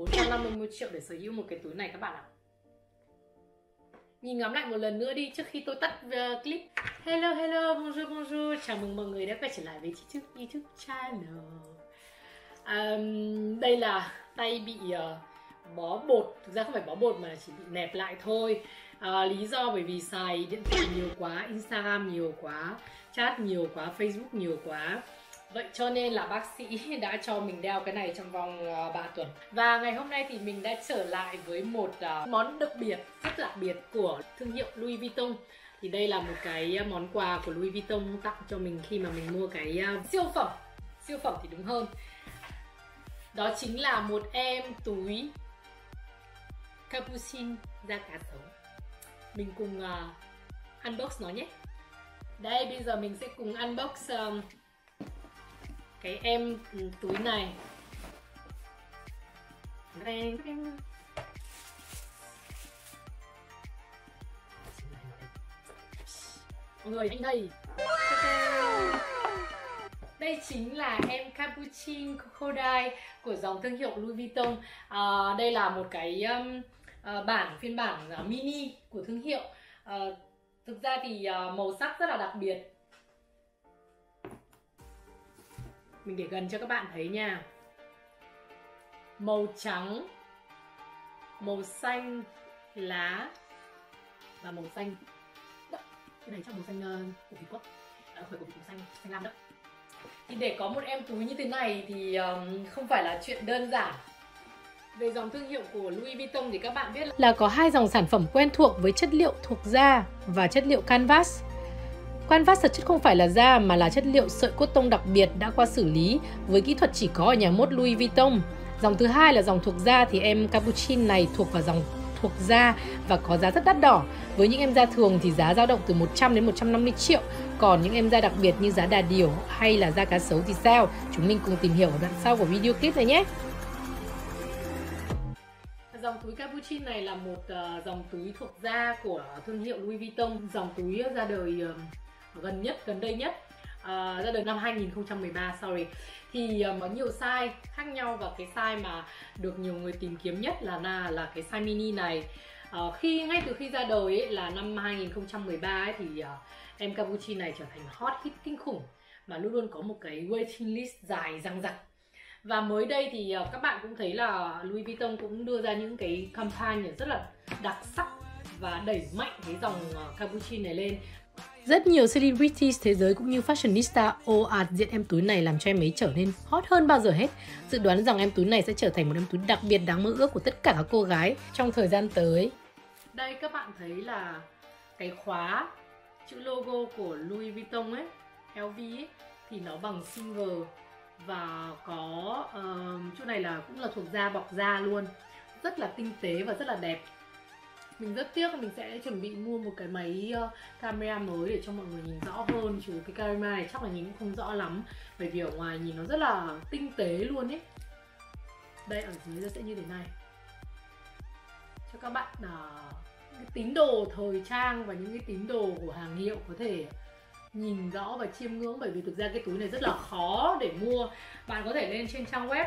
451 triệu để sở hữu một cái túi này các bạn ạ. Nhìn ngắm lại một lần nữa đi trước khi tôi tắt uh, clip. Hello hello bonjour bonjour. Chào mừng mọi người đã quay trở lại với YouTube, YouTube channel. Um, Đây là tay bị uh, bó bột. Thực ra không phải bó bột mà chỉ bị nẹp lại thôi. À, Lý do bởi vì xài điện thoại nhiều quá Instagram nhiều quá Chat nhiều quá, Facebook nhiều quá. Vậy cho nên là bác sĩ đã cho mình đeo cái này trong vòng ờ, 3 tuần. Và ngày hôm nay thì mình đã trở lại với một ờ, món đặc biệt, rất đặc biệt của thương hiệu Louis Vuitton. Thì đây là một cái ờ, món quà của Louis Vuitton tặng cho mình khi mà mình mua cái siêu phẩm. Siêu phẩm thì đúng hơn. Đó chính là một em túi Capuchin da cá sấu. Mình cùng uh, unbox nó nhé. Đây bây giờ mình sẽ cùng unbox um, cái em túi này. Mọi người anh đây. Đây chính là em Capuchin Crocodile của dòng thương hiệu Louis Vuitton. À, đây là một cái um, uh, bản phiên bản uh, mini của thương hiệu. Uh, thực ra thì uh, màu sắc rất là đặc biệt. Mình để gần cho các bạn thấy nha. Màu trắng màu xanh lá và màu xanh đó, cái này chắc màu xanh ờ, của Việt Quốc à, ờ, phải của Việt xanh xanh lam đó thì để có một em túi như thế này thì um, không phải là chuyện đơn giản. Về dòng thương hiệu của Louis Vuitton thì các bạn biết là có hai dòng sản phẩm quen thuộc với chất liệu thuộc da và chất liệu canvas. Canvas thật chất không phải là da, mà là chất liệu sợi cốt tông đặc biệt đã qua xử lý với kỹ thuật chỉ có ở nhà mốt Louis Vuitton. Dòng thứ hai là dòng thuộc da, thì em Capuchin này thuộc vào dòng thuộc da và có giá rất đắt đỏ. Với những em da thường thì giá dao động từ 100 đến 150 triệu. Còn những em da đặc biệt như giá đà điểu hay là da cá sấu thì sao? Chúng mình cùng tìm hiểu ở đoạn sau của video clip này nhé. Dòng túi Capuchin này là một ờ, dòng túi thuộc da của thương hiệu Louis Vuitton. Dòng túi ra đời ờ, gần nhất gần đây nhất uh, ra đời năm 2013 sorry. Thì uh, có nhiều size khác nhau và cái size mà được nhiều người tìm kiếm nhất là là, là cái size mini này. Uh, khi ngay từ khi ra đời ấy, là năm 2013 ấy, thì uh, em Capuchin này trở thành hot hit kinh khủng mà luôn luôn có một cái waiting list dài răng rặc và mới đây thì uh, các bạn cũng thấy là Louis Vuitton cũng đưa ra những cái campaign rất là đặc sắc và đẩy mạnh cái dòng uh, Capuchin này lên rất nhiều celebrities thế giới cũng như fashionista ồ ạt diện em túi này làm cho em ấy trở nên hot hơn bao giờ hết. Dự đoán rằng em túi này sẽ trở thành một em túi đặc biệt đáng mơ ước của tất cả các cô gái trong thời gian tới. Đây các bạn thấy là cái khóa chữ logo của Louis Vuitton ấy, LV ấy, thì nó bằng silver và có uh, chỗ này là cũng là thuộc da bọc da luôn rất là tinh tế và rất là đẹp mình rất tiếc là mình sẽ chuẩn bị mua một cái máy ờ, camera mới để cho mọi người nhìn rõ hơn. Chứ cái camera này chắc là nhìn cũng không rõ lắm. Bởi vì ở ngoài nhìn nó rất là tinh tế luôn ấy. Đây ở dưới nó sẽ như thế này. Cho các bạn uh, cái tín đồ thời trang và những cái tín đồ của hàng hiệu có thể nhìn rõ và chiêm ngưỡng. Bởi vì thực ra cái túi này rất là khó để mua. Bạn có thể lên trên trang web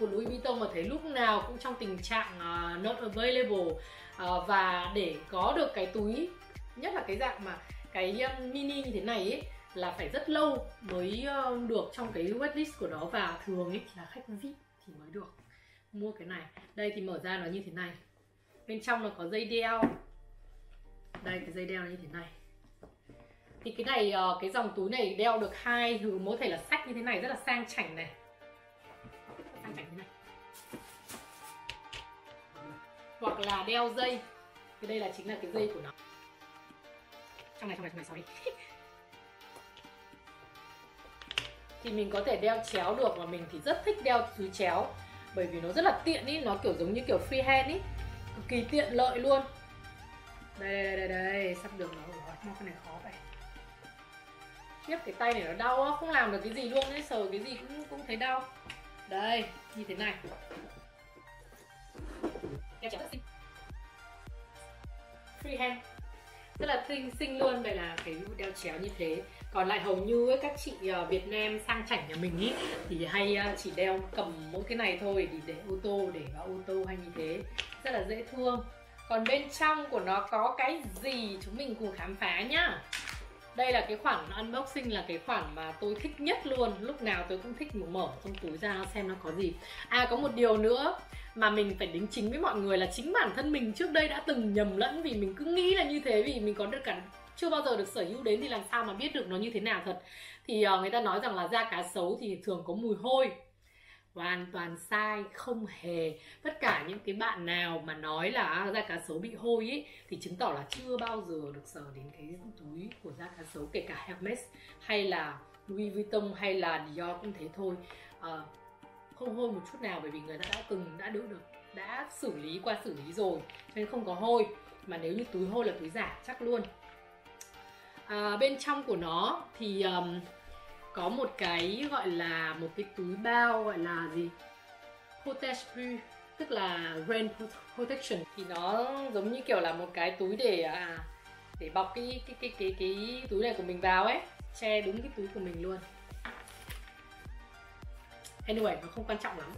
của Louis Vuitton mà thấy lúc nào cũng trong tình trạng uh, not available uh, và để có được cái túi nhất là cái dạng mà cái um, mini như thế này ấy, là phải rất lâu mới uh, được trong cái waitlist của nó và thường ấy là khách VIP thì mới được mua cái này. Đây thì mở ra nó như thế này. Bên trong nó có dây đeo. Đây cái dây đeo như thế này. Thì cái này ờ, cái dòng túi này đeo được hai thứ mỗi thể là sách như thế này rất là sang chảnh này sang chảnh thế này. Hoặc là đeo dây. Thì đây là chính là cái dây của nó. Trong này trong này trong này, sorry. Thì mình có thể đeo chéo được và mình thì rất thích đeo thứ chéo. Bởi vì nó rất là tiện ý, nó kiểu giống như kiểu free hand ý. Cực kỳ tiện lợi luôn. Đây đây đây đây, sắp được nó. Rồi mà cái này khó vậy. Tiếp cái tay này nó đau không làm được cái gì luôn ấy, sờ cái gì cũng cũng thấy đau đây như thế này. Free chéo rất xinh freehand rất là xinh xinh luôn vậy là cái đeo chéo như thế. Còn lại hầu như ấy, các chị ờ, Việt Nam sang chảnh nhà mình ý thì hay ờ, chỉ đeo cầm mỗi cái này thôi để để ô tô để vào ô tô hay như thế. Rất là dễ thương. Còn bên trong của nó có cái gì chúng mình cùng khám phá nhá? Đây là cái khoản unboxing là cái khoản mà tôi thích nhất luôn. Lúc nào tôi cũng thích mở trong túi ra xem nó có gì. À có một điều nữa mà mình phải đính chính với mọi người là chính bản thân mình trước đây đã từng nhầm lẫn vì mình cứ nghĩ là như thế vì mình có được cả chưa bao giờ được sở hữu đến thì làm sao mà biết được nó như thế nào thật. Thì uh, người ta nói rằng là da cá sấu thì thường có mùi hôi hoàn toàn sai không hề. Tất cả những cái bạn nào mà nói là à, da cá sấu bị hôi ấy thì chứng tỏ là chưa bao giờ được sờ đến cái túi của da cá sấu kể cả Hermes hay là Louis Vuitton hay là Dior cũng thế thôi. À, không hôi một chút nào bởi vì người ta đã từng đã được được đã xử lý qua xử lý rồi nên không có hôi. Mà nếu như túi hôi là túi giả chắc luôn. À, bên trong của nó thì um, có một cái gọi là một cái túi bao gọi là gì? Protection tức là rain protection. Thì nó giống như kiểu là một cái túi để à, để bọc cái cái cái cái cái túi này của mình vào ấy. Che đúng cái túi của mình luôn. Anyway nó không quan trọng lắm.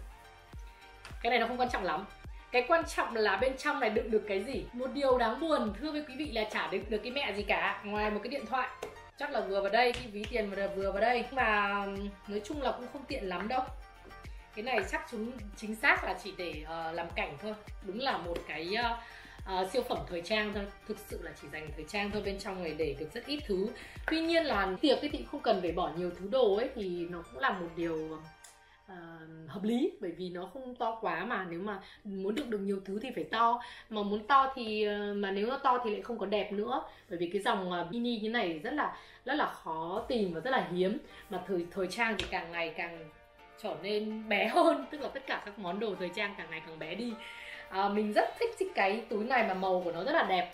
Cái này nó không quan trọng lắm. Cái quan trọng là bên trong này đựng được cái gì? Một điều đáng buồn thưa với quý vị là chả đựng được cái mẹ gì cả. Ngoài một cái điện thoại chắc là vừa vào đây cái ví tiền vừa vừa vào đây. Mà nói chung là cũng không tiện lắm đâu. Cái này chắc chúng chính xác là chỉ để uh, làm cảnh thôi. Đúng là một cái uh, uh, siêu phẩm thời trang thôi. Thực sự là chỉ dành thời trang thôi bên trong này để được rất ít thứ. Tuy nhiên là tiệc ấy thì không cần phải bỏ nhiều thứ đồ ấy thì nó cũng là một điều uh, hợp lý. Bởi vì nó không to quá mà nếu mà muốn được được nhiều thứ thì phải to. Mà muốn to thì uh, mà nếu nó to thì lại không có đẹp nữa. Bởi vì cái dòng uh, mini như này rất là rất là khó tìm và rất là hiếm. Mà thời thời trang thì càng ngày càng trở nên bé hơn tức là tất cả các món đồ thời trang càng ngày càng bé đi. À, mình rất thích cái túi này mà màu của nó rất là đẹp.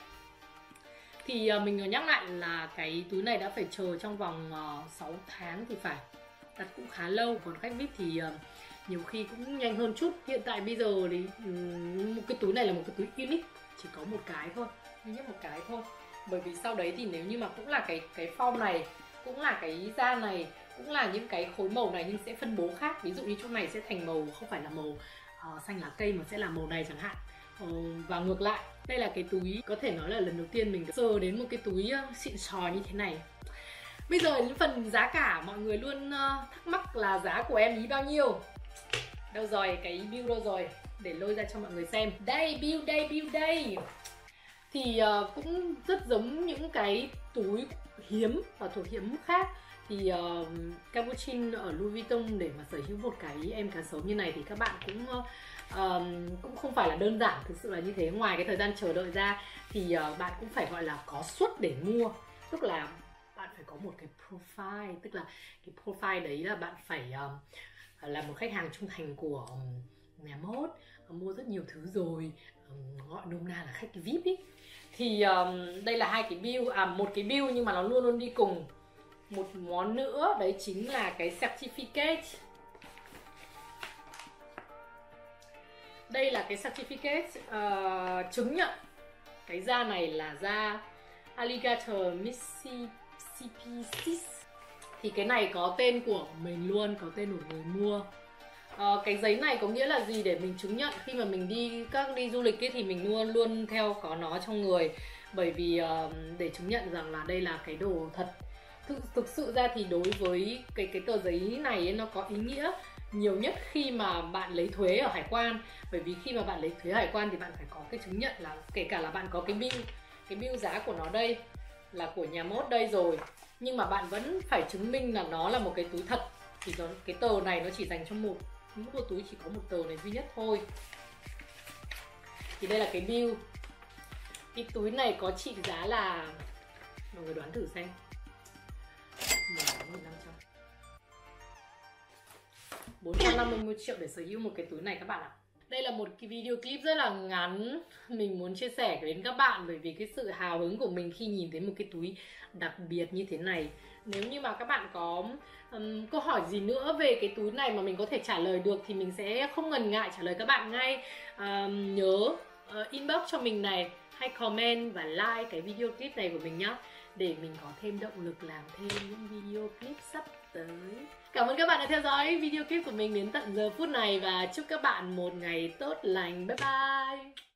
Thì uh, mình nhắc lại là cái túi này đã phải chờ trong vòng à, uh, 6 tháng thì phải. Đặt cũng khá lâu còn khách vip thì uh, nhiều khi cũng nhanh hơn chút. Hiện tại bây giờ thì ừ, một cái túi này là một cái túi unique chỉ có một cái thôi duy nhất một cái thôi bởi vì sau đấy thì nếu như mà cũng là cái cái form này cũng là cái da này cũng là những cái khối màu này nhưng sẽ phân bố khác. Ví dụ như chỗ này sẽ thành màu không phải là màu uh, xanh lá cây mà sẽ là màu này chẳng hạn. Uh, và ngược lại đây là cái túi có thể nói là lần đầu tiên mình sờ đến một cái túi xịn sò như thế này. Bây giờ đến phần giá cả mọi người luôn thắc mắc là giá của em ý bao nhiêu? Đâu rồi cái bill đâu rồi? Để lôi ra cho mọi người xem. Đây bill đây bill đây. Thì uh, cũng rất giống những cái túi hiếm và thuộc hiếm khác. Thì uh, Capuchin ở Louis Vuitton để mà sở hữu một cái em cá sấu như này thì các bạn cũng uh, cũng không phải là đơn giản thực sự là như thế. Ngoài cái thời gian chờ đợi ra thì uh, bạn cũng phải gọi là có suất để mua. Tức là bạn phải có một cái profile tức là cái profile đấy là bạn phải uh, là một khách hàng trung thành của um, nhà mốt mua rất nhiều thứ rồi gọi nôm na là khách vip ý. Thì um, đây là hai cái bill à một cái bill nhưng mà nó luôn luôn đi cùng. Một món nữa đấy chính là cái certificate. Đây là cái certificate uh, chứng nhận. Cái da này là da alligator mississippi. Thì cái này có tên của mình luôn có tên của người mua uh, cái giấy này có nghĩa là gì? Để mình chứng nhận khi mà mình đi các đi du lịch ấy, thì mình luôn luôn theo có nó trong người. Bởi vì uh, để chứng nhận rằng là đây là cái đồ thật. Thực, thực sự ra thì đối với cái cái tờ giấy này ấy, nó có ý nghĩa nhiều nhất khi mà bạn lấy thuế ở hải quan. Bởi vì khi mà bạn lấy thuế hải quan thì bạn phải có cái chứng nhận là kể cả là bạn có cái bill cái bill giá của nó đây là của nhà mốt đây rồi nhưng mà bạn vẫn phải chứng minh là nó là một cái túi thật. Thì nó, cái tờ này nó chỉ dành cho một mỗi một túi chỉ có một tờ này duy nhất thôi. Thì đây là cái bill. Cái túi này có trị giá là, mọi người đoán thử xem. 450 triệu để sở hữu một cái túi này các bạn ạ đây là một cái video clip rất là ngắn. Mình muốn chia sẻ đến các bạn Bởi vì cái sự hào hứng của mình khi nhìn thấy một cái túi đặc biệt như thế này. Nếu như mà các bạn có um, câu hỏi gì nữa về cái túi này mà mình có thể trả lời được Thì mình sẽ không ngần ngại trả lời các bạn ngay. Um, Nhớ uh, inbox cho mình này Hay comment và like cái video clip này của mình nhé để mình có thêm động lực làm thêm những video clip sắp tới. Cảm ơn các bạn đã theo dõi video clip của mình đến tận giờ phút này và chúc các bạn một ngày tốt lành. Bye bye!